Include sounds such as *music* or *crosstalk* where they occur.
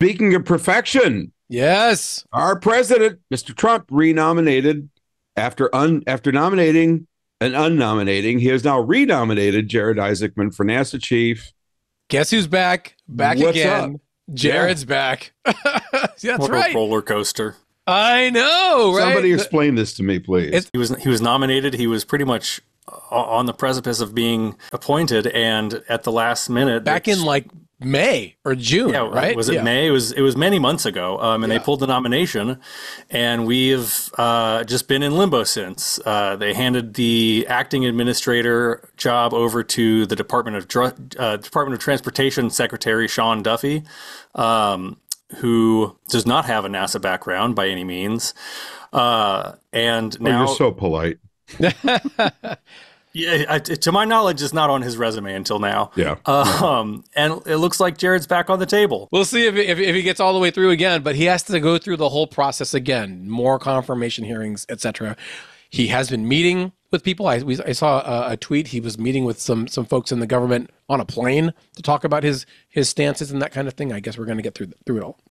Speaking of perfection, Yes. our president, Mr. Trump, renominated after un after nominating and unnominating. He has now renominated Jared Isaacman for NASA chief. Guess who's back? Back What's again. up? Jared's back. *laughs* That's what right. a roller coaster. I know, right? Somebody explain this to me, please. It's- He was he was nominated. He was pretty much on the precipice of being appointed, and at the last minute, back in like May or June, yeah, right? Was it Yeah. May? It was it was many months ago, um, and Yeah. they pulled the nomination, and we've uh, just been in limbo since. Uh, they handed the acting administrator job over to the Department of Dr- uh, Department of Transportation Secretary Sean Duffy, um, who does not have a NASA background by any means, uh, and oh, now you're so polite. *laughs* yeah, I, to my knowledge, is not on his resume until now. Yeah. Um, and it looks like Jared's back on the table. We'll see if, if, if he gets all the way through again, but he has to go through the whole process again, more confirmation hearings, etc. He has been meeting with people. I, we, I saw a, a tweet. He was meeting with some some folks in the government on a plane to talk about his his stances and that kind of thing. I guess we're going to get through through it all.